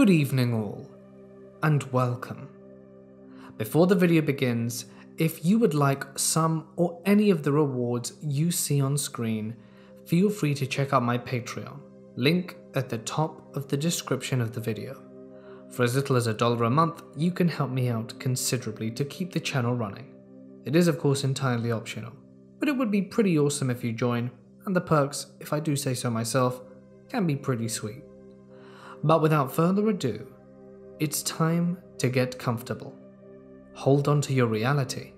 Good evening, all, and welcome. Before the video begins, if you would like some or any of the rewards you see on screen, feel free to check out my Patreon, link at the top of the description of the video. For as little as a dollar a month, you can help me out considerably to keep the channel running. It is, of course, entirely optional, but it would be pretty awesome if you join, and the perks, if I do say so myself, can be pretty sweet. But without further ado, it's time to get comfortable. Hold on to your reality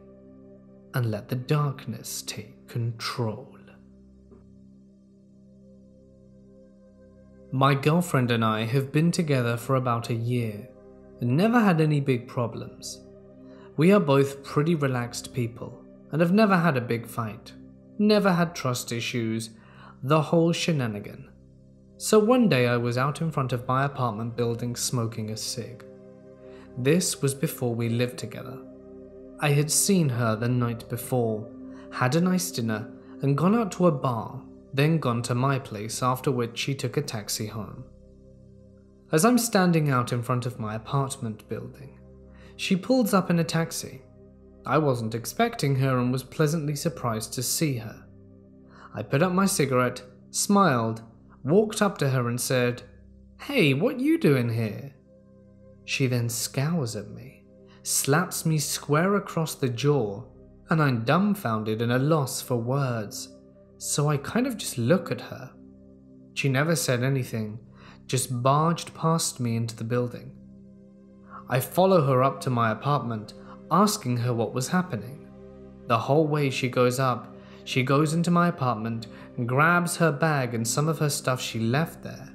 and let the darkness take control. My girlfriend and I have been together for about a year and never had any big problems. We are both pretty relaxed people and have never had a big fight, never had trust issues, the whole shenanigan. So one day I was out in front of my apartment building smoking a cig. This was before we lived together. I had seen her the night before, had a nice dinner, and gone out to a bar, then gone to my place, after which she took a taxi home. As I'm standing out in front of my apartment building, she pulls up in a taxi. I wasn't expecting her and was pleasantly surprised to see her. I put up my cigarette, smiled, walked up to her and said, Hey, what you doing here? She then scowls at me, slaps me square across the jaw, and I'm dumbfounded and a loss for words, so I kind of just look at her. She never said anything, just barged past me into the building. I follow her up to my apartment, asking her what was happening. The whole way she goes up, she goes into my apartment, grabs her bag and some of her stuff she left there,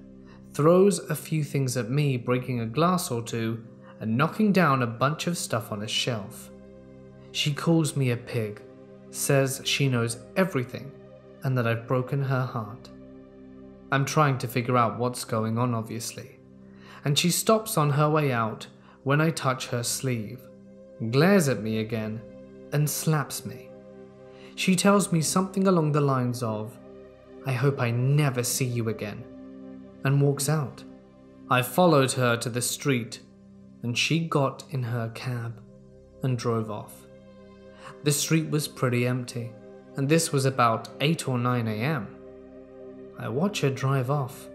throws a few things at me, breaking a glass or two, and knocking down a bunch of stuff on a shelf. She calls me a pig, says she knows everything, and that I've broken her heart. I'm trying to figure out what's going on, obviously, and she stops on her way out when I touch her sleeve, glares at me again, and slaps me. She tells me something along the lines of, I hope I never see you again, and walks out. I followed her to the street, and she got in her cab and drove off. The street was pretty empty, and this was about 8 or 9 am. I watch her drive off,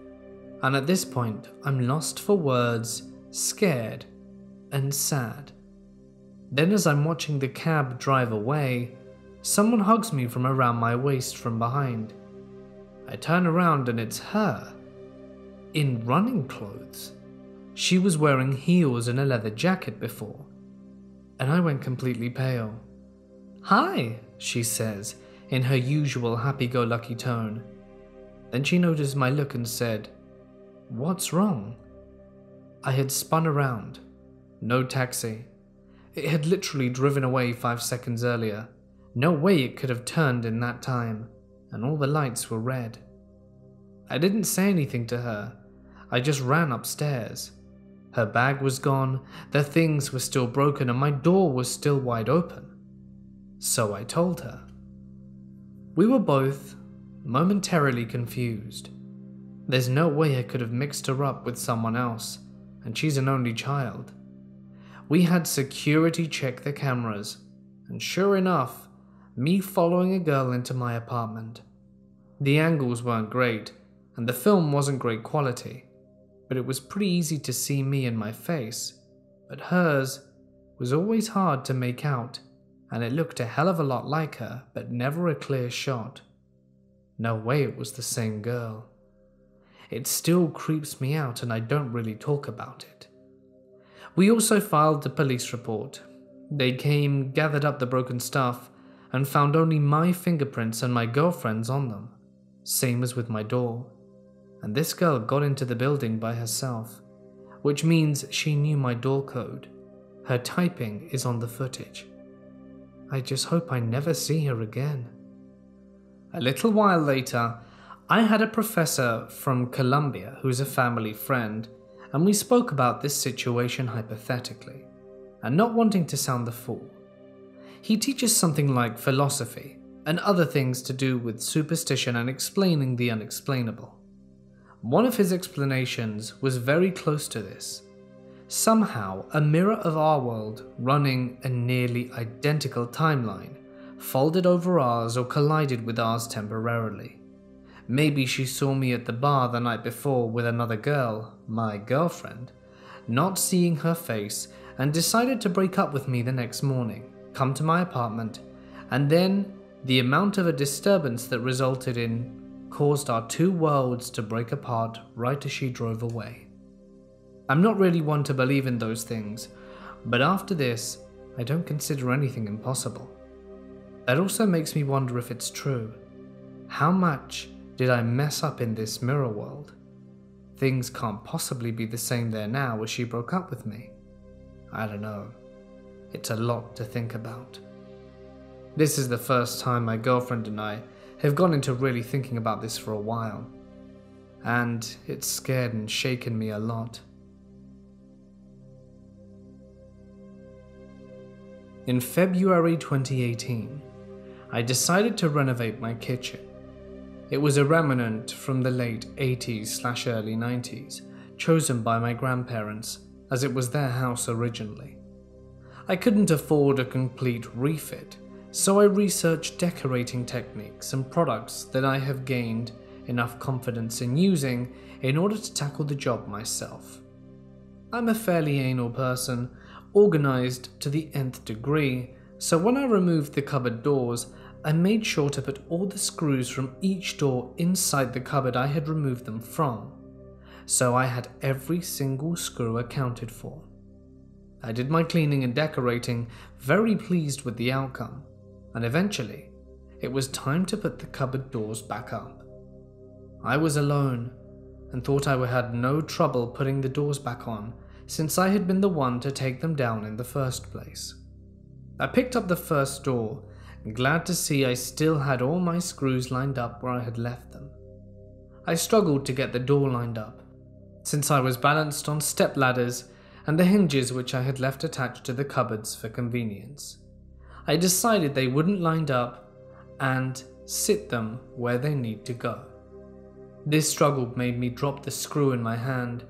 and at this point, I'm lost for words, scared, and sad. Then, as I'm watching the cab drive away, Someone hugs me from around my waist from behind. I turn around and it's her. In running clothes. She was wearing heels and a leather jacket before. And I went completely pale. Hi, she says, in her usual happy go lucky tone. Then she noticed my look and said, What's wrong? I had spun around. No taxi. It had literally driven away five seconds earlier. No way it could have turned in that time, and all the lights were red. I didn't say anything to her, I just ran upstairs. Her bag was gone, the things were still broken, and my door was still wide open. So I told her. We were both momentarily confused. There's no way I could have mixed her up with someone else, and she's an only child. We had security check the cameras, and sure enough, me following a girl into my apartment. The angles weren't great, and the film wasn't great quality, but it was pretty easy to see me and my face. But hers was always hard to make out, and it looked a hell of a lot like her, but never a clear shot. No way it was the same girl. It still creeps me out, and I don't really talk about it. We also filed the police report. They came, gathered up the broken stuff, and found only my fingerprints and my girlfriend's on them, same as with my door. And this girl got into the building by herself, which means she knew my door code. Her typing is on the footage. I just hope I never see her again. A little while later, I had a professor from Columbia who's a family friend, and we spoke about this situation hypothetically, and not wanting to sound the fool. He teaches something like philosophy and other things to do with superstition and explaining the unexplainable. One of his explanations was very close to this. Somehow, a mirror of our world running a nearly identical timeline folded over ours or collided with ours temporarily. Maybe she saw me at the bar the night before with another girl, my girlfriend, not seeing her face, and decided to break up with me the next morning, come to my apartment, and then the amount of a disturbance that resulted in caused our two worlds to break apart right as she drove away. I'm not really one to believe in those things, but after this, I don't consider anything impossible. That also makes me wonder if it's true. How much did I mess up in this mirror world? Things can't possibly be the same there now as she broke up with me. I don't know. It's a lot to think about. This is the first time my girlfriend and I have gone into really thinking about this for a while, and it's scared and shaken me a lot. In February 2018, I decided to renovate my kitchen. It was a remnant from the late 80s slash early 90s, chosen by my grandparents as it was their house originally. I couldn't afford a complete refit, so I researched decorating techniques and products that I have gained enough confidence in using in order to tackle the job myself. I'm a fairly anal person, organized to the nth degree, so when I removed the cupboard doors, I made sure to put all the screws from each door inside the cupboard I had removed them from, so I had every single screw accounted for. I did my cleaning and decorating, very pleased with the outcome and eventually, it was time to put the cupboard doors back up. I was alone and thought I had no trouble putting the doors back on since I had been the one to take them down in the first place. I picked up the first door, glad to see I still had all my screws lined up where I had left them. I struggled to get the door lined up, since I was balanced on step ladders and the hinges which I had left attached to the cupboards for convenience. I decided they wouldn't line up and sit them where they need to go. This struggle made me drop the screw in my hand,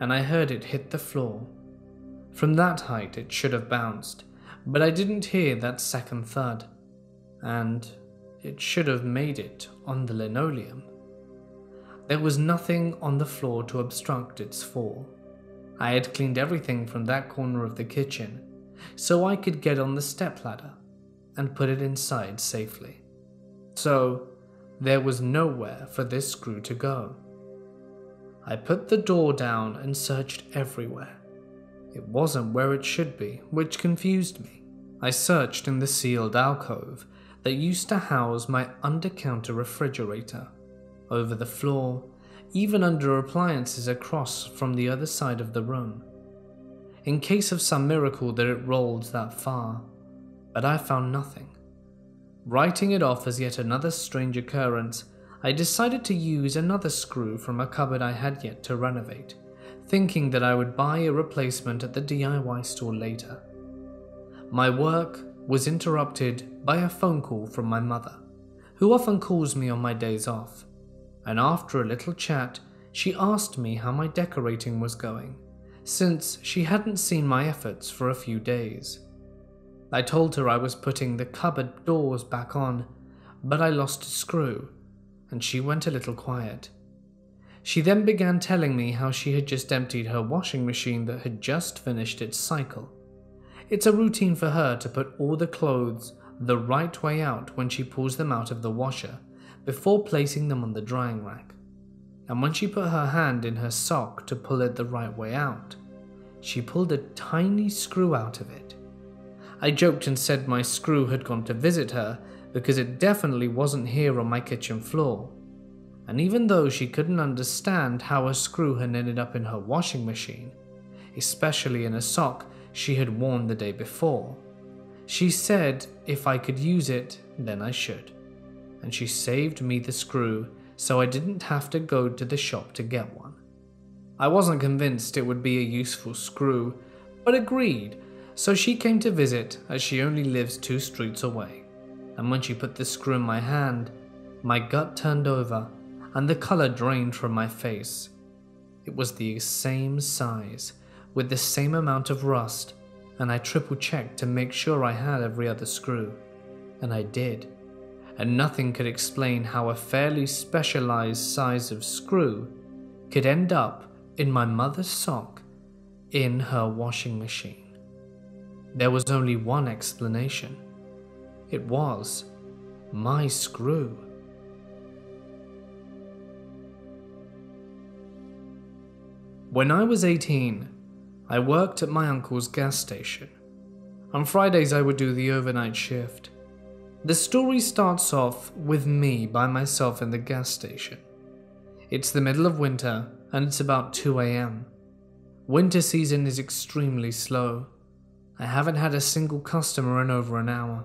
and I heard it hit the floor. From that height, it should have bounced, but I didn't hear that second thud, and it should have made it on the linoleum. There was nothing on the floor to obstruct its fall. I had cleaned everything from that corner of the kitchen, so I could get on the stepladder and put it inside safely. So, there was nowhere for this screw to go. I put the door down and searched everywhere. It wasn't where it should be, which confused me. I searched in the sealed alcove that used to house my under-counter refrigerator, over the floor, even under appliances across from the other side of the room. In case of some miracle that it rolled that far, but I found nothing. Writing it off as yet another strange occurrence, I decided to use another screw from a cupboard I had yet to renovate, thinking that I would buy a replacement at the DIY store later. My work was interrupted by a phone call from my mother, who often calls me on my days off, and after a little chat, she asked me how my decorating was going, since she hadn't seen my efforts for a few days. I told her I was putting the cupboard doors back on, but I lost a screw, and she went a little quiet. She then began telling me how she had just emptied her washing machine that had just finished its cycle. It's a routine for her to put all the clothes the right way out when she pulls them out of the washer before placing them on the drying rack. And when she put her hand in her sock to pull it the right way out, she pulled a tiny screw out of it. I joked and said my screw had gone to visit her because it definitely wasn't here on my kitchen floor. And even though she couldn't understand how a screw had ended up in her washing machine, especially in a sock she had worn the day before, she said if I could use it, then I should. And she saved me the screw so I didn't have to go to the shop to get one. I wasn't convinced it would be a useful screw, but agreed so she came to visit as she only lives two streets away. And when she put the screw in my hand, my gut turned over and the colour drained from my face. It was the same size, with the same amount of rust, and I triple checked to make sure I had every other screw. And I did. And nothing could explain how a fairly specialized size of screw could end up in my mother's sock in her washing machine. There was only one explanation. It was my screw. When I was 18, I worked at my uncle's gas station. On Fridays, I would do the overnight shift. The story starts off with me by myself in the gas station. It's the middle of winter and it's about 2 am. Winter season is extremely slow. I haven't had a single customer in over an hour.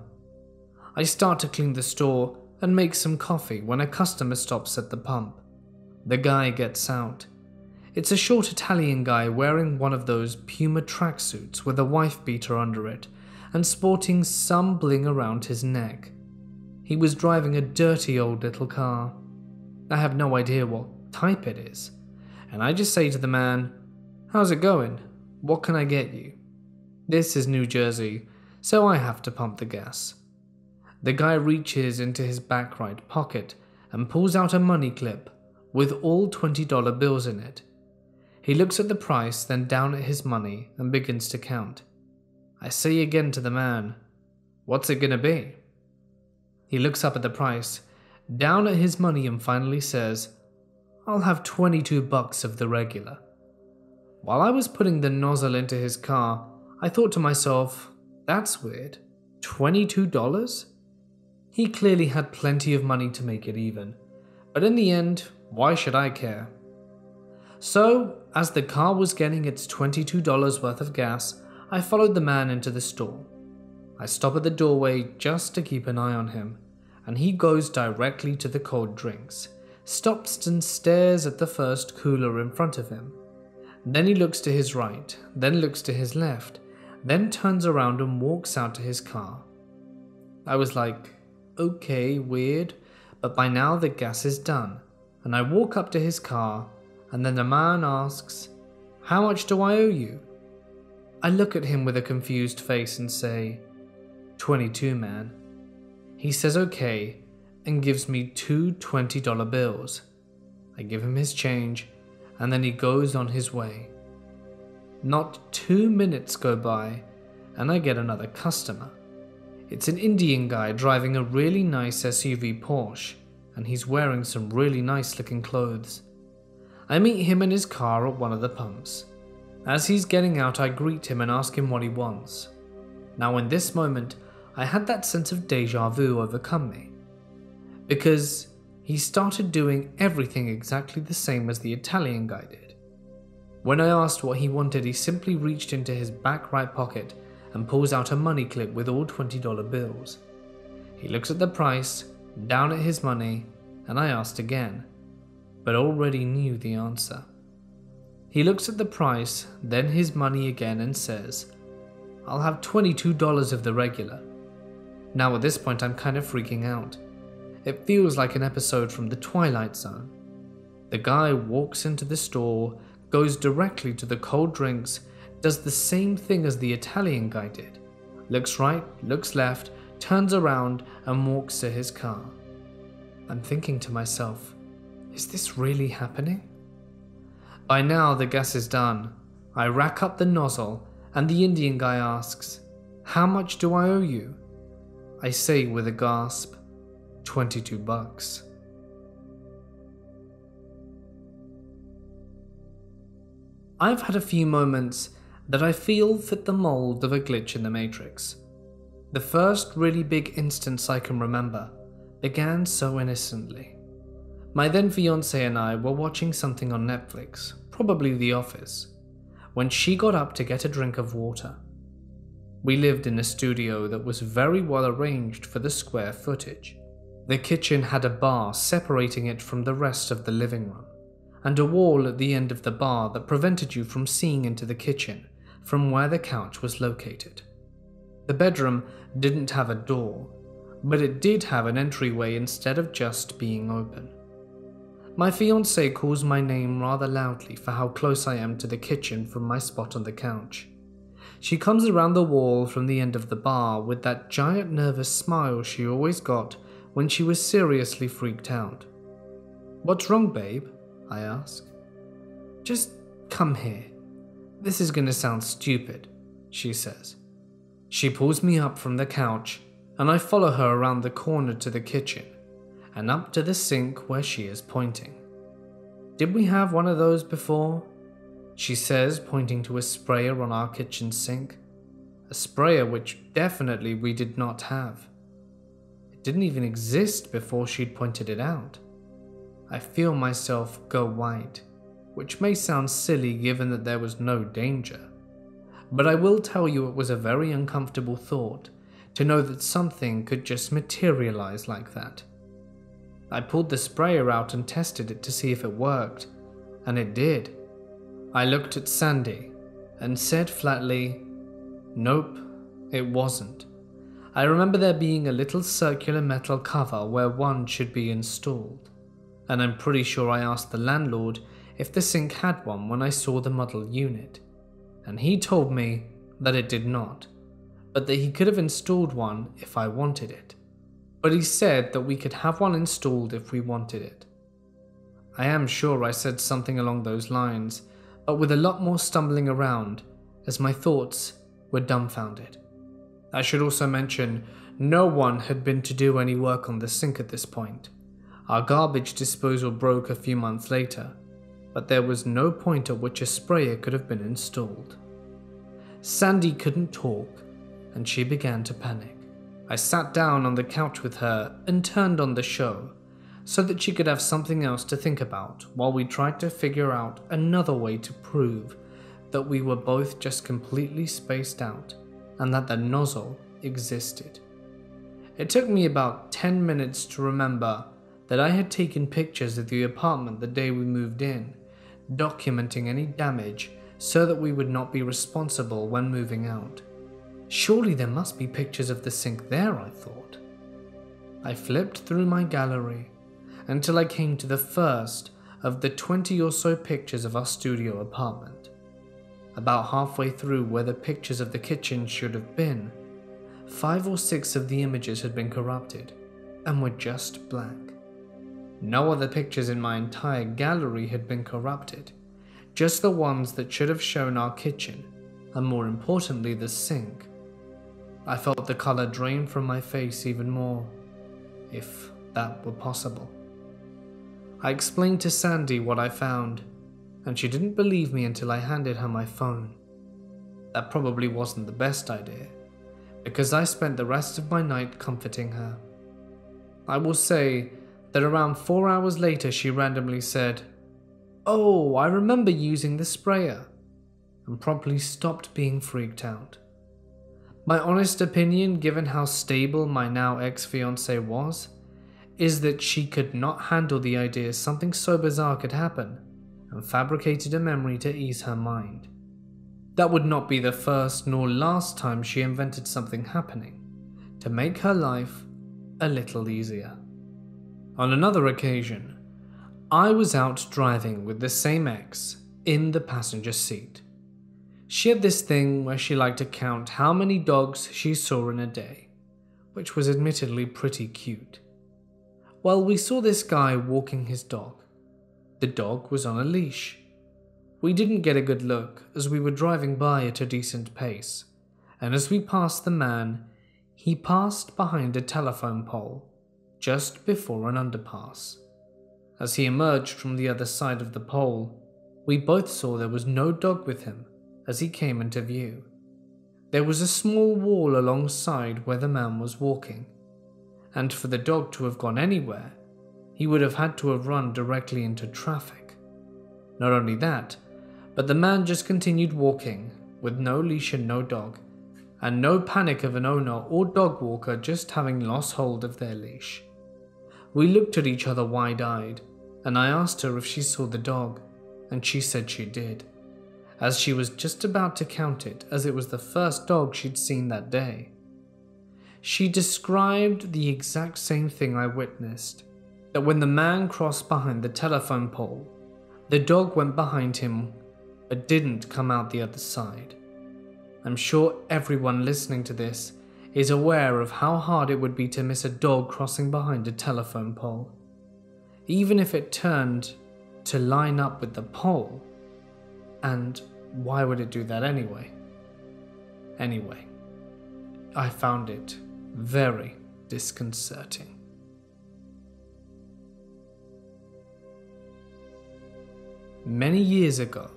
I start to clean the store and make some coffee when a customer stops at the pump. The guy gets out. It's a short Italian guy wearing one of those Puma tracksuits with a wife beater under it and sporting some bling around his neck. He was driving a dirty old little car. I have no idea what type it is, and I just say to the man, How's it going? What can I get you? This is New Jersey, so I have to pump the gas. The guy reaches into his back right pocket and pulls out a money clip with all $20 bills in it. He looks at the price, then down at his money, and begins to count. I say again to the man, What's it gonna be? He looks up at the price, down at his money, and finally says, I'll have 22 bucks of the regular. While I was putting the nozzle into his car, I thought to myself, that's weird. $22? He clearly had plenty of money to make it even. But in the end, why should I care? So, as the car was getting its $22 worth of gas, I followed the man into the store. I stop at the doorway just to keep an eye on him, and he goes directly to the cold drinks, stops and stares at the first cooler in front of him. Then he looks to his right, then looks to his left, then turns around and walks out to his car. I was like, okay, weird, but by now the gas is done, and I walk up to his car, and then the man asks, How much do I owe you? I look at him with a confused face and say, 22, man. He says okay and gives me two $20 bills. I give him his change, and then he goes on his way. Not two minutes go by, and I get another customer. It's an Indian guy driving a really nice SUV Porsche, and he's wearing some really nice looking clothes. I meet him in his car at one of the pumps. As he's getting out, I greet him and ask him what he wants. Now, in this moment, I had that sense of deja vu overcome me. Because he started doing everything exactly the same as the Italian guy did. When I asked what he wanted, he simply reached into his back right pocket and pulls out a money clip with all $20 bills. He looks at the price, down at his money, and I asked again, but already knew the answer. He looks at the price, then his money again, and says, I'll have $22 of the regular. Now at this point, I'm kind of freaking out. It feels like an episode from The Twilight Zone. The guy walks into the store, goes directly to the cold drinks, does the same thing as the Italian guy did looks right, looks left, turns around, and walks to his car. I'm thinking to myself, is this really happening? By now, the gas is done. I rack up the nozzle, and the Indian guy asks, How much do I owe you? I say with a gasp, 22 bucks. I've had a few moments that I feel fit the mold of a glitch in the Matrix. The first really big instance I can remember began so innocently. My then fiance and I were watching something on Netflix, probably The Office, when she got up to get a drink of water. We lived in a studio that was very well arranged for the square footage. The kitchen had a bar separating it from the rest of the living room, and a wall at the end of the bar that prevented you from seeing into the kitchen from where the couch was located. The bedroom didn't have a door, but it did have an entryway instead of just being open. My fiance calls my name rather loudly for how close I am to the kitchen from my spot on the couch. She comes around the wall from the end of the bar with that giant nervous smile she always got when she was seriously freaked out. What's wrong, babe? I ask. Just come here. This is going to sound stupid, she says. She pulls me up from the couch, and I follow her around the corner to the kitchen and up to the sink where she is pointing. Did we have one of those before? She says, pointing to a sprayer on our kitchen sink. A sprayer which definitely we did not have. It didn't even exist before she'd pointed it out. I feel myself go white, which may sound silly given that there was no danger. But I will tell you it was a very uncomfortable thought to know that something could just materialize like that. I pulled the sprayer out and tested it to see if it worked, and it did. I looked at Sandy and said flatly, Nope, it wasn't. I remember there being a little circular metal cover where one should be installed, and I'm pretty sure I asked the landlord if the sink had one when I saw the model unit, and he told me that it did not, but that he could have installed one if I wanted it. But he said that we could have one installed if we wanted it. I am sure I said something along those lines, but with a lot more stumbling around, as my thoughts were dumbfounded. I should also mention, no one had been to do any work on the sink at this point. Our garbage disposal broke a few months later, but there was no point at which a sprayer could have been installed. Sandy couldn't talk, and she began to panic. I sat down on the couch with her and turned on the show so that she could have something else to think about while we tried to figure out another way to prove that we were both just completely spaced out and that the nozzle existed. It took me about 10 minutes to remember that I had taken pictures of the apartment the day we moved in, documenting any damage so that we would not be responsible when moving out. Surely there must be pictures of the sink there, I thought. I flipped through my gallery until I came to the first of the 20 or so pictures of our studio apartment. About halfway through where the pictures of the kitchen should have been, five or six of the images had been corrupted and were just blank. No other pictures in my entire gallery had been corrupted, just the ones that should have shown our kitchen, and more importantly, the sink. I felt the colour drain from my face even more, if that were possible. I explained to Sandy what I found, and she didn't believe me until I handed her my phone. That probably wasn't the best idea, because I spent the rest of my night comforting her. I will say that around four hours later she randomly said, Oh, I remember using the sprayer, and promptly stopped being freaked out. My honest opinion, given how stable my now ex fiance was, is that she could not handle the idea something so bizarre could happen and fabricated a memory to ease her mind. That would not be the first nor last time she invented something happening to make her life a little easier. On another occasion, I was out driving with the same ex in the passenger seat. She had this thing where she liked to count how many dogs she saw in a day, which was admittedly pretty cute. Well, we saw this guy walking his dog. The dog was on a leash. We didn't get a good look as we were driving by at a decent pace, and as we passed the man, he passed behind a telephone pole just before an underpass. As he emerged from the other side of the pole, we both saw there was no dog with him as he came into view. There was a small wall alongside where the man was walking, and for the dog to have gone anywhere, he would have had to have run directly into traffic. Not only that, but the man just continued walking with no leash and no dog, and no panic of an owner or dog walker just having lost hold of their leash. We looked at each other wide eyed, and I asked her if she saw the dog, and she said she did, as she was just about to count it as it was the first dog she'd seen that day. She described the exact same thing I witnessed, that when the man crossed behind the telephone pole, the dog went behind him but didn't come out the other side. I'm sure everyone listening to this is aware of how hard it would be to miss a dog crossing behind a telephone pole. Even if it turned to line up with the pole. And why would it do that anyway? Anyway, I found it very disconcerting. Many years ago,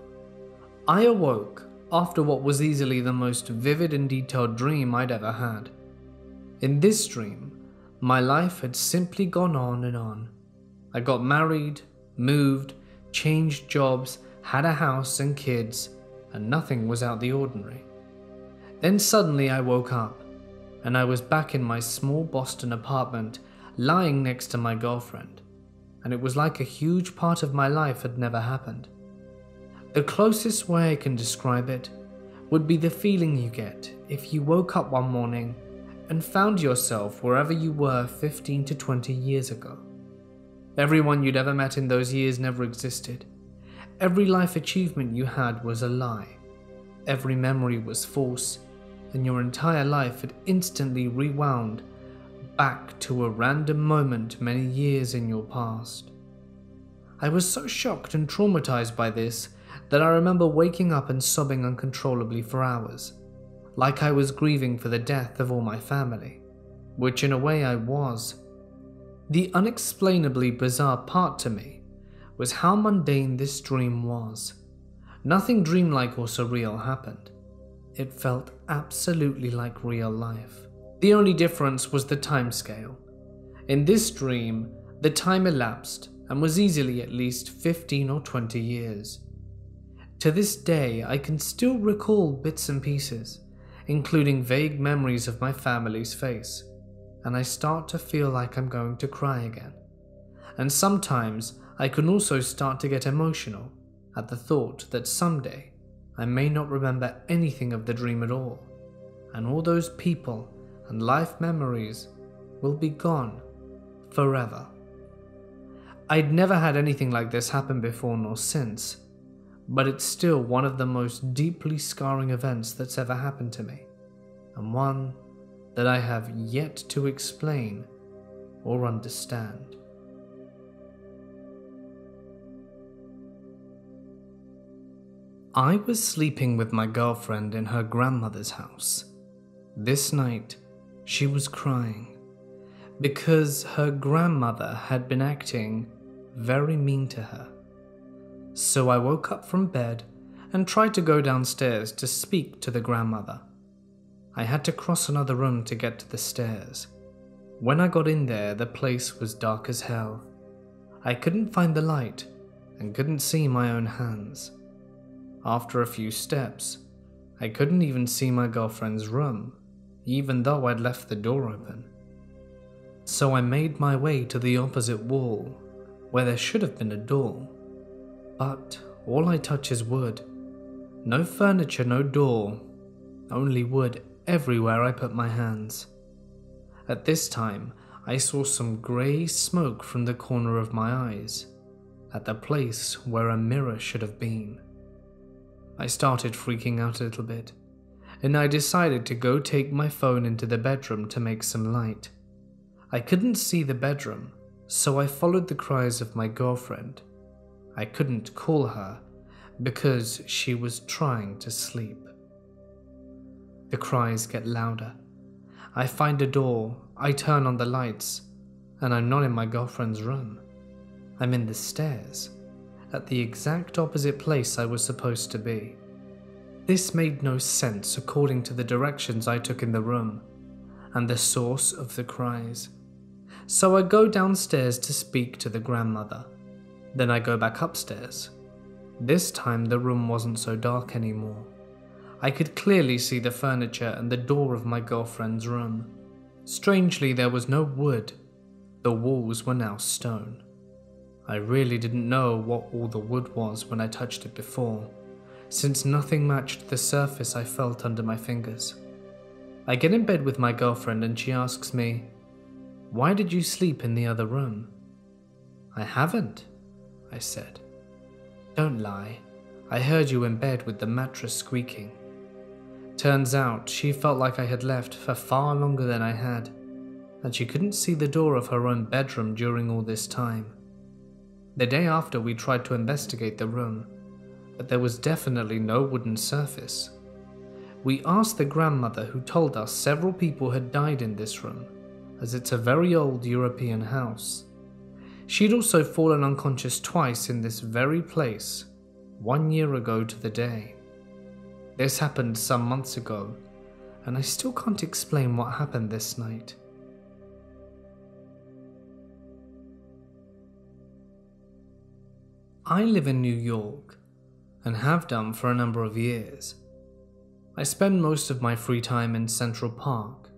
I awoke after what was easily the most vivid and detailed dream I'd ever had. In this dream, my life had simply gone on and on. I got married, moved, changed jobs, had a house and kids, and nothing was out the ordinary. Then suddenly I woke up, and I was back in my small Boston apartment, lying next to my girlfriend, and it was like a huge part of my life had never happened. The closest way I can describe it would be the feeling you get if you woke up one morning and found yourself wherever you were 15 to 20 years ago. Everyone you'd ever met in those years never existed. Every life achievement you had was a lie. Every memory was false, and your entire life had instantly rewound back to a random moment many years in your past. I was so shocked and traumatized by this that I remember waking up and sobbing uncontrollably for hours, like I was grieving for the death of all my family, which in a way I was. The unexplainably bizarre part to me was how mundane this dream was. Nothing dreamlike or surreal happened. It felt absolutely like real life. The only difference was the time scale. In this dream, the time elapsed and was easily at least 15 or 20 years. To this day, I can still recall bits and pieces, including vague memories of my family's face, and I start to feel like I'm going to cry again. And sometimes I can also start to get emotional at the thought that someday I may not remember anything of the dream at all, and all those people and life memories will be gone forever. I'd never had anything like this happen before nor since, but it's still one of the most deeply scarring events that's ever happened to me, and one that I have yet to explain or understand. I was sleeping with my girlfriend in her grandmother's house. This night, she was crying because her grandmother had been acting very mean to her so I woke up from bed and tried to go downstairs to speak to the grandmother. I had to cross another room to get to the stairs. When I got in there, the place was dark as hell. I couldn't find the light and couldn't see my own hands. After a few steps, I couldn't even see my girlfriend's room, even though I'd left the door open. So I made my way to the opposite wall, where there should have been a door. But all I touch is wood. No furniture, no door, only wood everywhere I put my hands. At this time, I saw some grey smoke from the corner of my eyes, at the place where a mirror should have been. I started freaking out a little bit, and I decided to go take my phone into the bedroom to make some light. I couldn't see the bedroom, so I followed the cries of my girlfriend I couldn't call her because she was trying to sleep. The cries get louder. I find a door, I turn on the lights, and I'm not in my girlfriend's room. I'm in the stairs, at the exact opposite place I was supposed to be. This made no sense according to the directions I took in the room and the source of the cries. So I go downstairs to speak to the grandmother. Then I go back upstairs. This time the room wasn't so dark anymore. I could clearly see the furniture and the door of my girlfriend's room. Strangely, there was no wood. The walls were now stone. I really didn't know what all the wood was when I touched it before, since nothing matched the surface I felt under my fingers. I get in bed with my girlfriend and she asks me, Why did you sleep in the other room? I haven't, I said. Don't lie. I heard you in bed with the mattress squeaking. Turns out she felt like I had left for far longer than I had, and she couldn't see the door of her own bedroom during all this time. The day after, we tried to investigate the room, but there was definitely no wooden surface. We asked the grandmother, who told us several people had died in this room, as it's a very old European house. She'd also fallen unconscious twice in this very place, one year ago to the day. This happened some months ago, and I still can't explain what happened this night. I live in New York and have done for a number of years. I spend most of my free time in Central Park,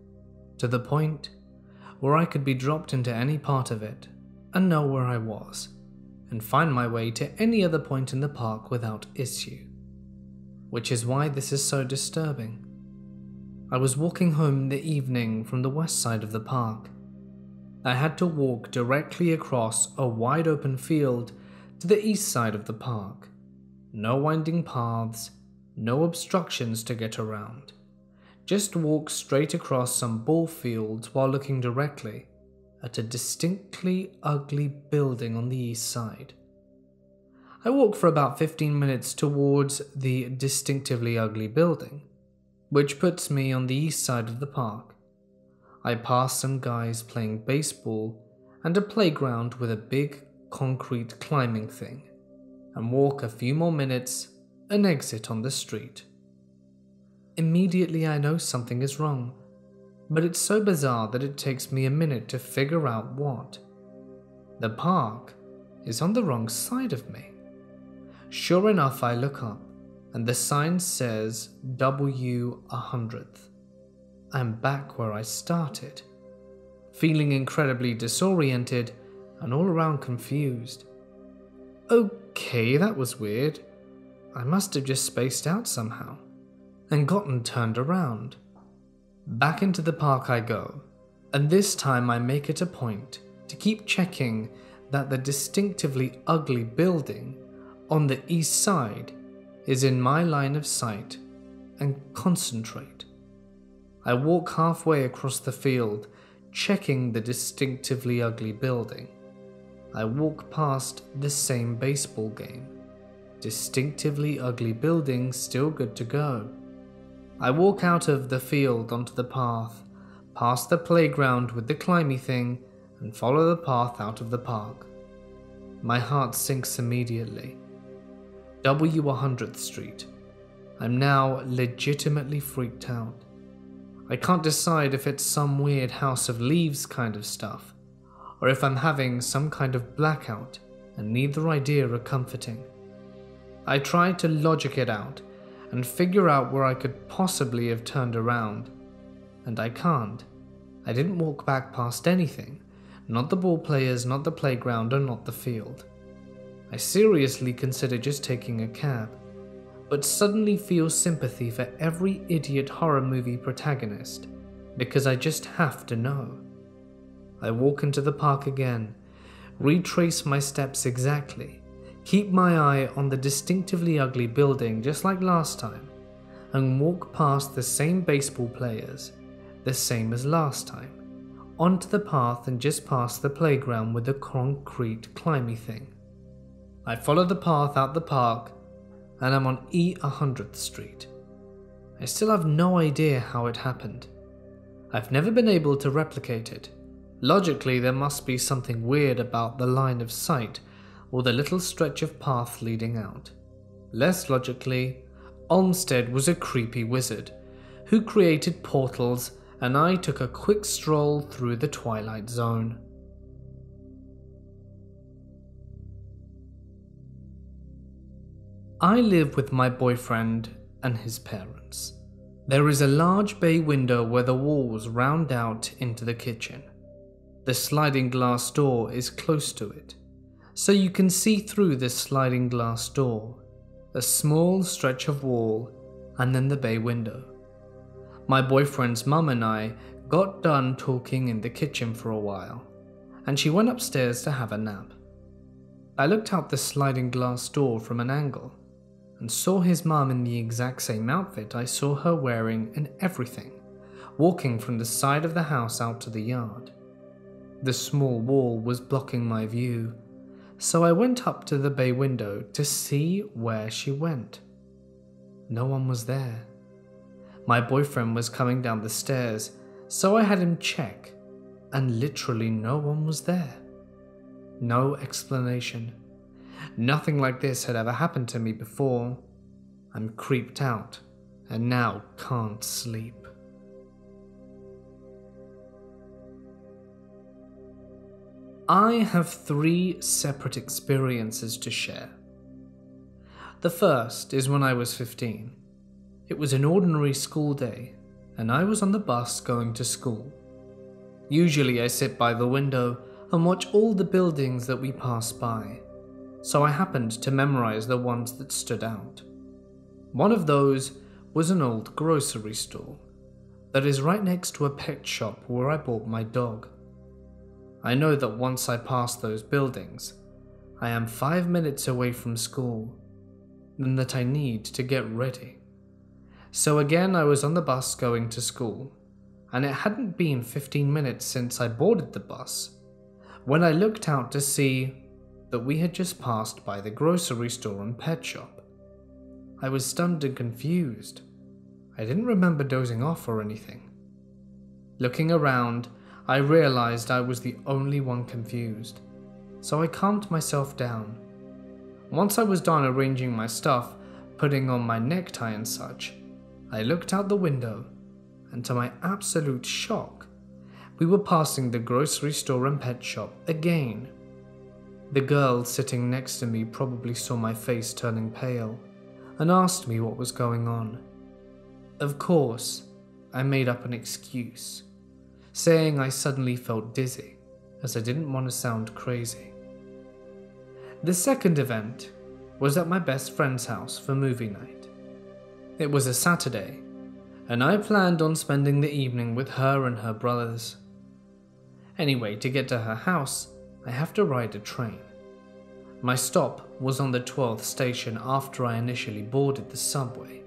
to the point where I could be dropped into any part of it and know where I was, and find my way to any other point in the park without issue which is why this is so disturbing. I was walking home the evening from the west side of the park. I had to walk directly across a wide open field to the east side of the park. No winding paths, no obstructions to get around. Just walk straight across some ball fields while looking directly at a distinctly ugly building on the east side. I walk for about 15 minutes towards the distinctively ugly building, which puts me on the east side of the park. I pass some guys playing baseball and a playground with a big concrete climbing thing, and walk a few more minutes and exit on the street. Immediately, I know something is wrong, but it's so bizarre that it takes me a minute to figure out what. The park is on the wrong side of me. Sure enough, I look up, and the sign says W100th. I'm back where I started, feeling incredibly disoriented and all around confused. Okay, that was weird. I must have just spaced out somehow and gotten turned around. Back into the park I go, and this time I make it a point to keep checking that the distinctively ugly building on the east side is in my line of sight and concentrate. I walk halfway across the field, checking the distinctively ugly building. I walk past the same baseball game. Distinctively ugly building, still good to go. I walk out of the field onto the path, past the playground with the climby thing, and follow the path out of the park. My heart sinks immediately. W 100th Street. I'm now legitimately freaked out. I can't decide if it's some weird House of Leaves kind of stuff, or if I'm having some kind of blackout, and neither idea are comforting. I try to logic it out and figure out where I could possibly have turned around, and I can't. I didn't walk back past anything, not the ball players, not the playground, or not the field. I seriously consider just taking a cab, but suddenly feel sympathy for every idiot horror movie protagonist because I just have to know. I walk into the park again, retrace my steps exactly, keep my eye on the distinctively ugly building just like last time, and walk past the same baseball players, the same as last time, onto the path and just past the playground with the concrete climby thing. I follow the path out the park and I'm on E 100th Street. I still have no idea how it happened. I've never been able to replicate it. Logically, there must be something weird about the line of sight or the little stretch of path leading out. Less logically, Olmsted was a creepy wizard who created portals, and I took a quick stroll through the Twilight Zone. I live with my boyfriend and his parents. There is a large bay window where the walls round out into the kitchen. The sliding glass door is close to it, so you can see through this sliding glass door, a small stretch of wall, and then the bay window. My boyfriend's mum and I got done talking in the kitchen for a while, and she went upstairs to have a nap. I looked out the sliding glass door from an angle and saw his mum in the exact same outfit I saw her wearing and everything, walking from the side of the house out to the yard. The small wall was blocking my view, so I went up to the bay window to see where she went. No one was there. My boyfriend was coming down the stairs, so I had him check, and literally no one was there. No explanation. Nothing like this had ever happened to me before. I'm creeped out and now can't sleep. I have three separate experiences to share. The first is when I was 15. It was an ordinary school day, and I was on the bus going to school. Usually, I sit by the window and watch all the buildings that we pass by, so I happened to memorize the ones that stood out. One of those was an old grocery store that is right next to a pet shop where I bought my dog. I know that once I pass those buildings, I am five minutes away from school, and that I need to get ready. So again, I was on the bus going to school, and it hadn't been 15 minutes since I boarded the bus when I looked out to see that we had just passed by the grocery store and pet shop. I was stunned and confused. I didn't remember dozing off or anything. Looking around, I realized I was the only one confused, so I calmed myself down. Once I was done arranging my stuff, putting on my necktie and such, I looked out the window, and to my absolute shock, we were passing the grocery store and pet shop again. The girl sitting next to me probably saw my face turning pale and asked me what was going on. Of course, I made up an excuse saying I suddenly felt dizzy, as I didn't want to sound crazy. The second event was at my best friend's house for movie night. It was a Saturday, and I planned on spending the evening with her and her brothers. Anyway, to get to her house, I have to ride a train. My stop was on the 12th station after I initially boarded the subway,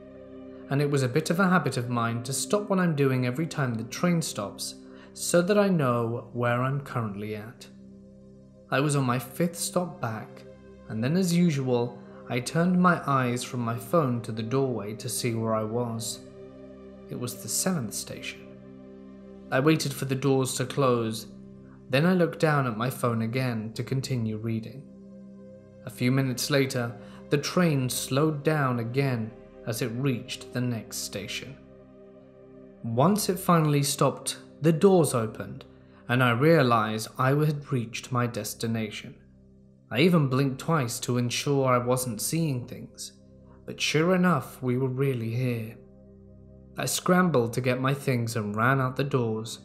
and it was a bit of a habit of mine to stop what I'm doing every time the train stops so that I know where I'm currently at. I was on my fifth stop back, and then, as usual, I turned my eyes from my phone to the doorway to see where I was. It was the seventh station. I waited for the doors to close, then I looked down at my phone again to continue reading. A few minutes later, the train slowed down again as it reached the next station. Once it finally stopped the doors opened, and I realized I had reached my destination. I even blinked twice to ensure I wasn't seeing things, but sure enough, we were really here. I scrambled to get my things and ran out the doors,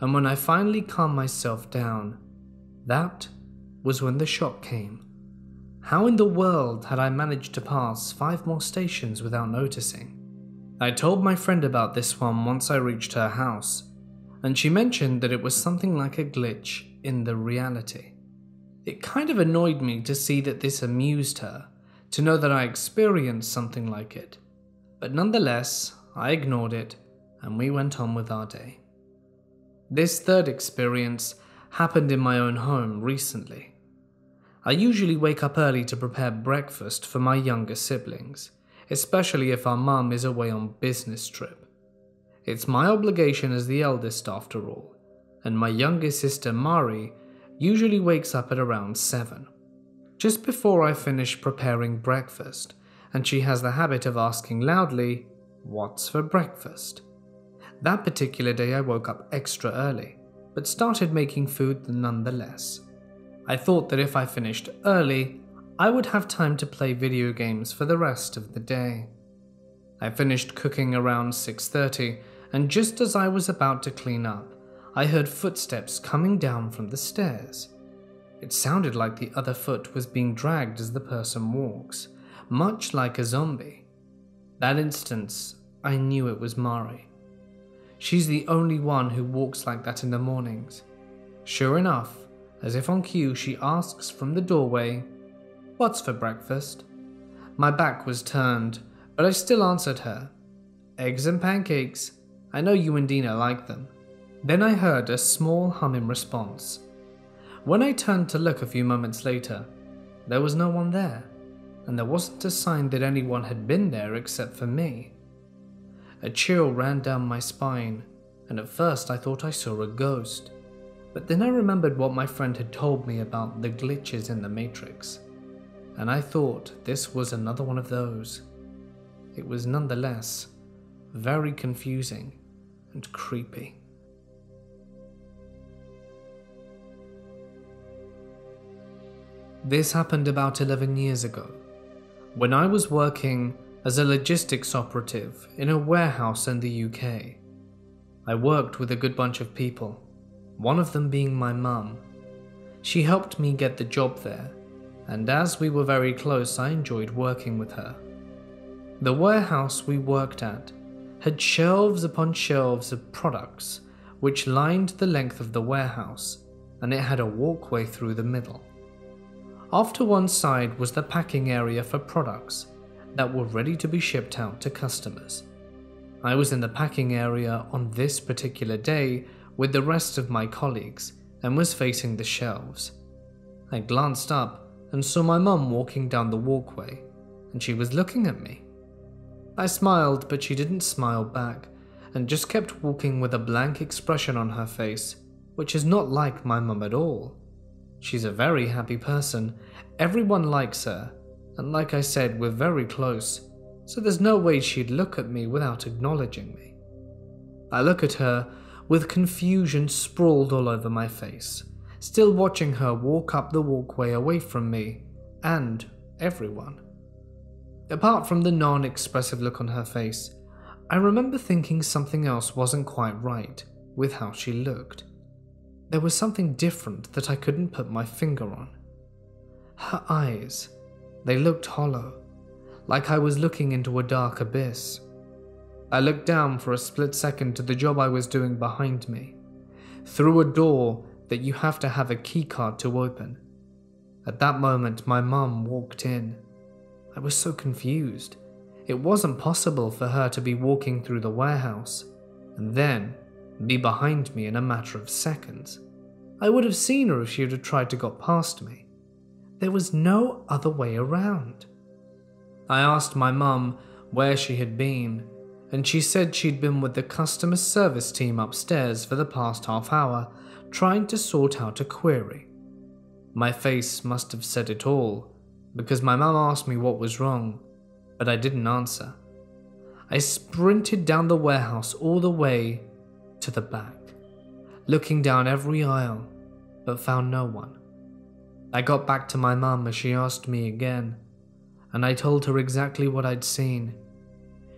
and when I finally calmed myself down, that was when the shock came. How in the world had I managed to pass five more stations without noticing? I told my friend about this one once I reached her house, and she mentioned that it was something like a glitch in the reality. It kind of annoyed me to see that this amused her, to know that I experienced something like it, but nonetheless, I ignored it and we went on with our day. This third experience happened in my own home recently. I usually wake up early to prepare breakfast for my younger siblings, especially if our mum is away on business trip. It's my obligation as the eldest after all, and my youngest sister Mari usually wakes up at around 7. Just before I finish preparing breakfast, and she has the habit of asking loudly, What's for breakfast? That particular day I woke up extra early, but started making food nonetheless. I thought that if I finished early, I would have time to play video games for the rest of the day. I finished cooking around 6:30 and just as I was about to clean up, I heard footsteps coming down from the stairs. It sounded like the other foot was being dragged as the person walks, much like a zombie. That instance, I knew it was Mari. She's the only one who walks like that in the mornings. Sure enough, as if on cue, she asks from the doorway, What's for breakfast? My back was turned, but I still answered her. Eggs and pancakes. I know you and Dina like them. Then I heard a small hum in response. When I turned to look a few moments later, there was no one there, and there wasn't a sign that anyone had been there except for me. A chill ran down my spine, and at first I thought I saw a ghost. But then I remembered what my friend had told me about the glitches in the Matrix, and I thought this was another one of those. It was nonetheless very confusing and creepy. This happened about 11 years ago, when I was working as a logistics operative in a warehouse in the UK. I worked with a good bunch of people, one of them being my mum. She helped me get the job there, and as we were very close, I enjoyed working with her. The warehouse we worked at had shelves upon shelves of products which lined the length of the warehouse, and it had a walkway through the middle. Off to one side was the packing area for products that were ready to be shipped out to customers. I was in the packing area on this particular day with the rest of my colleagues and was facing the shelves. I glanced up and saw my mum walking down the walkway, and she was looking at me. I smiled, but she didn't smile back and just kept walking with a blank expression on her face, which is not like my mum at all. She's a very happy person, everyone likes her, and like I said, we're very close, so there's no way she'd look at me without acknowledging me. I look at her with confusion sprawled all over my face, still watching her walk up the walkway away from me and everyone. Apart from the non expressive look on her face, I remember thinking something else wasn't quite right with how she looked. There was something different that I couldn't put my finger on. Her eyes, they looked hollow, like I was looking into a dark abyss. I looked down for a split second to the job I was doing behind me, through a door that you have to have a keycard to open. At that moment, my mum walked in. I was so confused. It wasn't possible for her to be walking through the warehouse and then be behind me in a matter of seconds. I would have seen her if she had tried to got past me. There was no other way around. I asked my mum where she had been and she said she'd been with the customer service team upstairs for the past half hour trying to sort out a query. My face must have said it all, because my mum asked me what was wrong, but I didn't answer. I sprinted down the warehouse all the way to the back, looking down every aisle, but found no one. I got back to my mum as she asked me again, and I told her exactly what I'd seen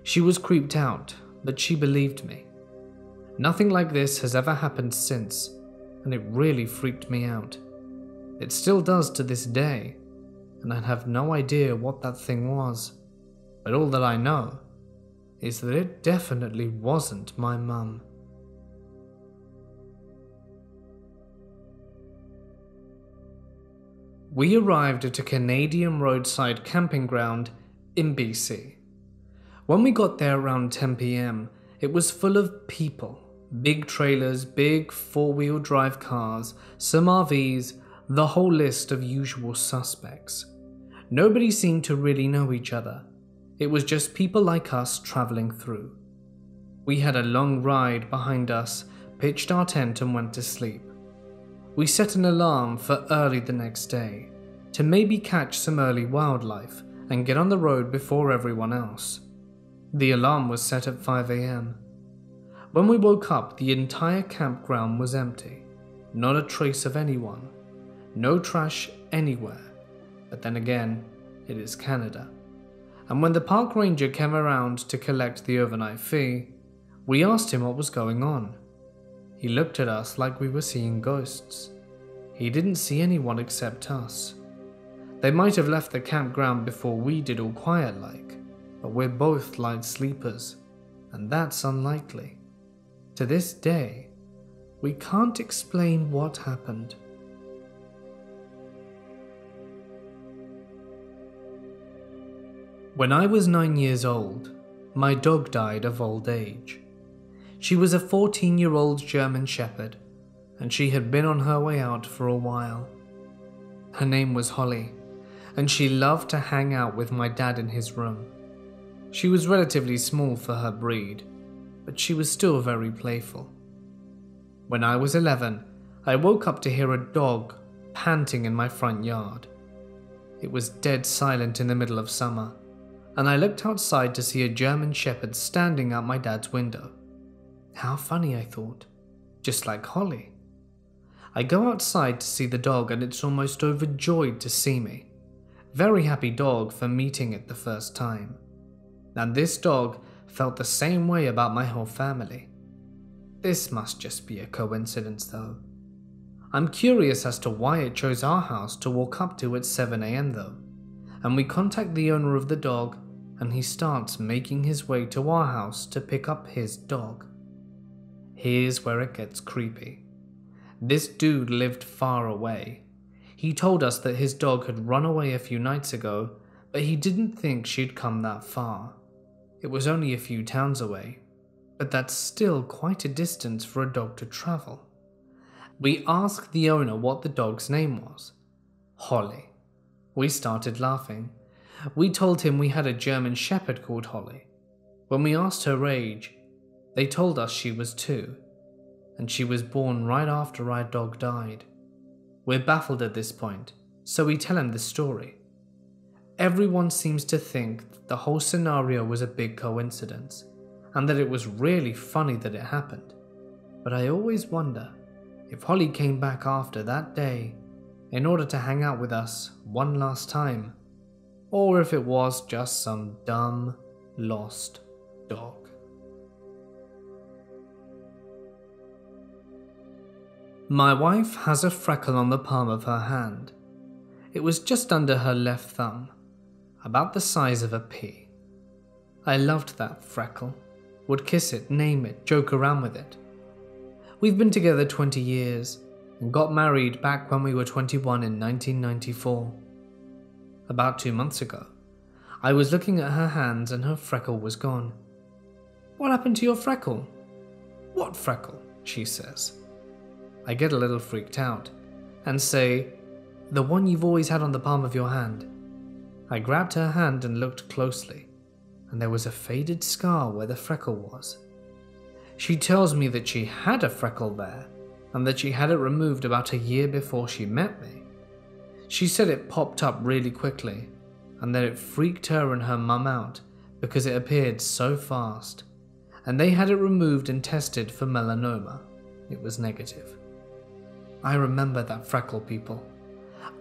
she was creeped out, but she believed me. Nothing like this has ever happened since, and it really freaked me out. It still does to this day, and I have no idea what that thing was. But all that I know is that it definitely wasn't my mum. We arrived at a Canadian roadside camping ground in BC. When we got there around 10 pm, it was full of people. Big trailers, big four wheel drive cars, some RVs, the whole list of usual suspects. Nobody seemed to really know each other. It was just people like us traveling through. We had a long ride behind us, pitched our tent, and went to sleep. We set an alarm for early the next day to maybe catch some early wildlife and get on the road before everyone else. The alarm was set at 5 am. When we woke up, the entire campground was empty. Not a trace of anyone. No trash anywhere. But then again, it is Canada. And when the park ranger came around to collect the overnight fee, we asked him what was going on. He looked at us like we were seeing ghosts. He didn't see anyone except us. They might have left the campground before we did all quiet like but we're both light sleepers, and that's unlikely. To this day, we can't explain what happened. When I was nine years old, my dog died of old age. She was a 14 year old German Shepherd, and she had been on her way out for a while. Her name was Holly, and she loved to hang out with my dad in his room. She was relatively small for her breed, but she was still very playful. When I was 11, I woke up to hear a dog panting in my front yard. It was dead silent in the middle of summer, and I looked outside to see a German Shepherd standing out my dad's window. How funny, I thought. Just like Holly. I go outside to see the dog, and it's almost overjoyed to see me. Very happy dog for meeting it the first time. And this dog felt the same way about my whole family. This must just be a coincidence, though. I'm curious as to why it chose our house to walk up to at 7am, though. And we contact the owner of the dog, and he starts making his way to our house to pick up his dog. Here's where it gets creepy. This dude lived far away. He told us that his dog had run away a few nights ago, but he didn't think she'd come that far. It was only a few towns away, but that's still quite a distance for a dog to travel. We asked the owner what the dog's name was. Holly. We started laughing. We told him we had a German Shepherd called Holly. When we asked her age, they told us she was two, and she was born right after our dog died. We're baffled at this point, so we tell him the story. Everyone seems to think the whole scenario was a big coincidence, and that it was really funny that it happened. But I always wonder if Holly came back after that day in order to hang out with us one last time, or if it was just some dumb, lost dog. My wife has a freckle on the palm of her hand. It was just under her left thumb about the size of a pea. I loved that freckle, would kiss it, name it, joke around with it. We've been together 20 years and got married back when we were 21 in 1994. About two months ago, I was looking at her hands and her freckle was gone. What happened to your freckle? What freckle? she says. I get a little freaked out and say, The one you've always had on the palm of your hand. I grabbed her hand and looked closely, and there was a faded scar where the freckle was. She tells me that she had a freckle there, and that she had it removed about a year before she met me. She said it popped up really quickly, and that it freaked her and her mum out because it appeared so fast, and they had it removed and tested for melanoma. It was negative. I remember that freckle, people.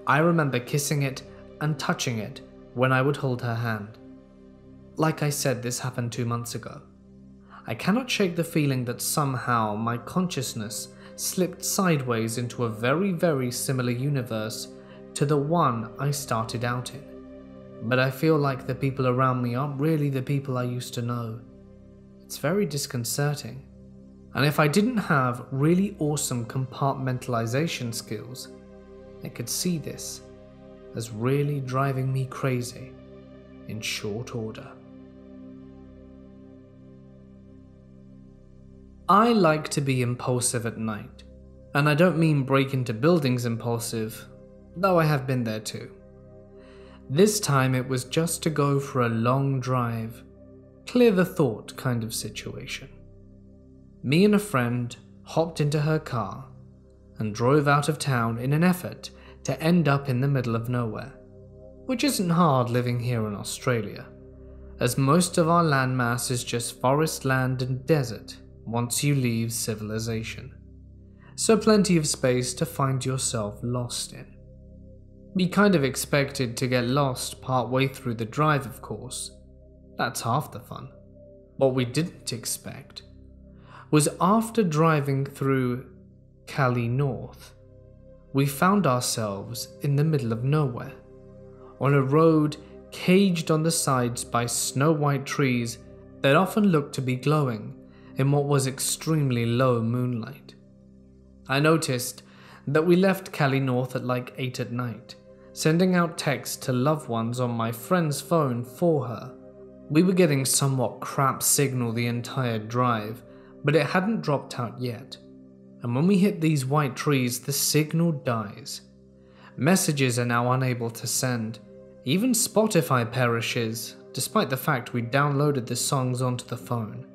I remember kissing it and touching it when I would hold her hand. Like I said, this happened two months ago. I cannot shake the feeling that somehow my consciousness slipped sideways into a very, very similar universe to the one I started out in. But I feel like the people around me aren't really the people I used to know. It's very disconcerting. And if I didn't have really awesome compartmentalization skills, I could see this as really driving me crazy in short order. I like to be impulsive at night, and I don't mean break into buildings impulsive, though I have been there too. This time it was just to go for a long drive, clear the thought kind of situation. Me and a friend hopped into her car and drove out of town in an effort to end up in the middle of nowhere, which isn't hard living here in Australia, as most of our landmass is just forest land and desert once you leave civilization. So plenty of space to find yourself lost in. We kind of expected to get lost partway through the drive, of course. That's half the fun. What we didn't expect was after driving through Cali North, we found ourselves in the middle of nowhere, on a road caged on the sides by snow white trees that often looked to be glowing in what was extremely low moonlight. I noticed that we left Cali North at like 8 at night, sending out texts to loved ones on my friend's phone for her. We were getting somewhat crap signal the entire drive, but it hadn't dropped out yet. And when we hit these white trees, the signal dies. Messages are now unable to send. Even Spotify perishes, despite the fact we downloaded the songs onto the phone.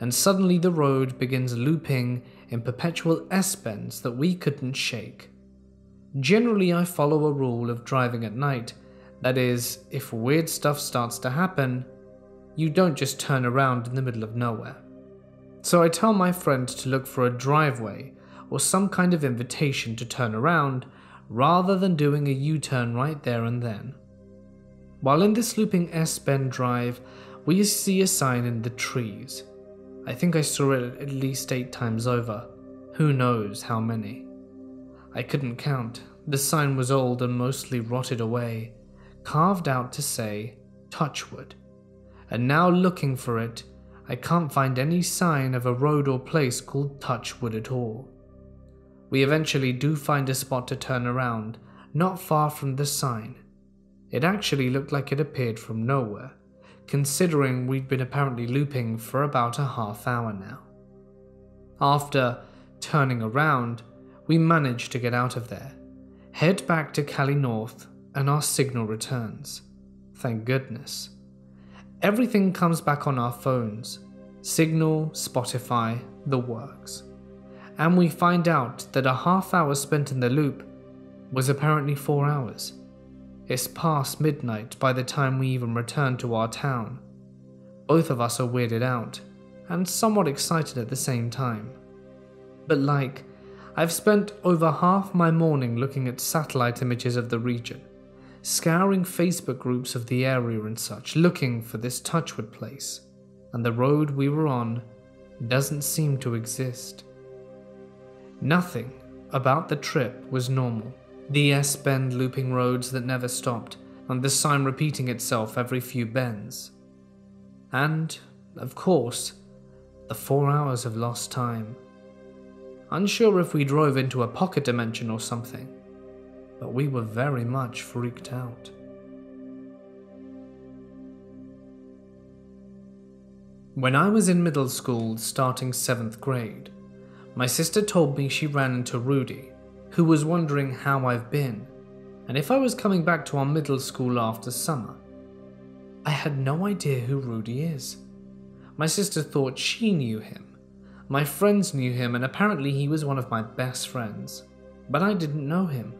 And suddenly the road begins looping in perpetual S bends that we couldn't shake. Generally, I follow a rule of driving at night. That is, if weird stuff starts to happen, you don't just turn around in the middle of nowhere. So I tell my friend to look for a driveway or some kind of invitation to turn around rather than doing a U turn right there and then. While in this looping S bend drive, we see a sign in the trees. I think I saw it at least eight times over. Who knows how many? I couldn't count. The sign was old and mostly rotted away, carved out to say Touchwood. And now looking for it, I can't find any sign of a road or place called Touchwood at all. We eventually do find a spot to turn around, not far from the sign. It actually looked like it appeared from nowhere, considering we'd been apparently looping for about a half hour now. After turning around, we manage to get out of there, head back to Cali North, and our signal returns. Thank goodness. Everything comes back on our phones Signal, Spotify, the works. And we find out that a half hour spent in the loop was apparently four hours. It's past midnight by the time we even return to our town. Both of us are weirded out and somewhat excited at the same time. But like, I've spent over half my morning looking at satellite images of the region, scouring Facebook groups of the area and such, looking for this Touchwood place, and the road we were on doesn't seem to exist. Nothing about the trip was normal. The S bend looping roads that never stopped, and the sign repeating itself every few bends. And, of course, the four hours of lost time unsure if we drove into a pocket dimension or something, but we were very much freaked out. When I was in middle school, starting 7th grade, my sister told me she ran into Rudy, who was wondering how I've been, and if I was coming back to our middle school after summer. I had no idea who Rudy is. My sister thought she knew him, my friends knew him, and apparently he was one of my best friends, but I didn't know him.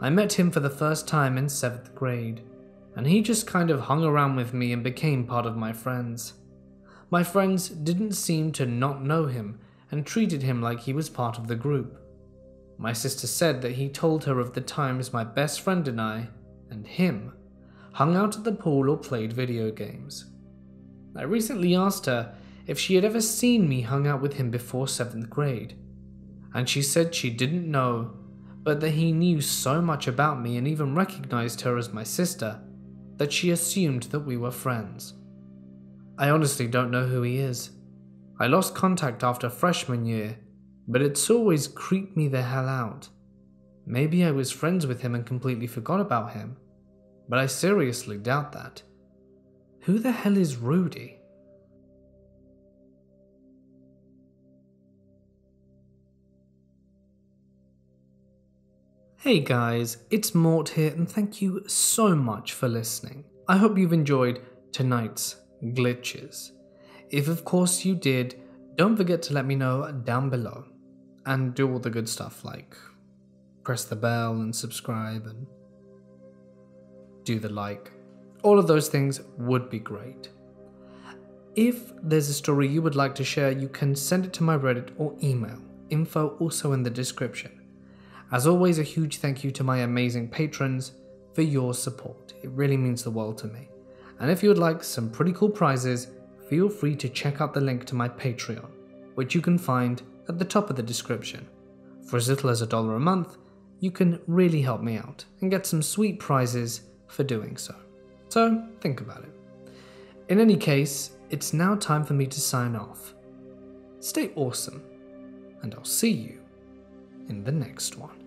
I met him for the first time in 7th grade, and he just kind of hung around with me and became part of my friends. My friends didn't seem to not know him and treated him like he was part of the group. My sister said that he told her of the times my best friend and I, and him, hung out at the pool or played video games. I recently asked her if she had ever seen me hung out with him before 7th grade, and she said she didn't know, but that he knew so much about me and even recognized her as my sister that she assumed that we were friends. I honestly don't know who he is. I lost contact after freshman year, but it's always creeped me the hell out. Maybe I was friends with him and completely forgot about him, but I seriously doubt that. Who the hell is Rudy? Hey guys, it's Mort here, and thank you so much for listening. I hope you've enjoyed tonight's glitches. If, of course, you did, don't forget to let me know down below and do all the good stuff like press the bell and subscribe and do the like. All of those things would be great. If there's a story you would like to share, you can send it to my Reddit or email. Info also in the description. As always, a huge thank you to my amazing patrons for your support. It really means the world to me. And if you would like some pretty cool prizes, feel free to check out the link to my Patreon, which you can find at the top of the description. For as little as a dollar a month, you can really help me out and get some sweet prizes for doing so. So think about it. In any case, it's now time for me to sign off. Stay awesome, and I'll see you in the next one.